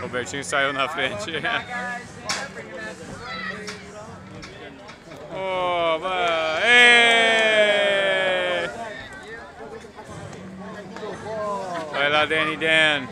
Robertinho saiu na frente. oh, vai! Ei! Vai lá, Danny Dan.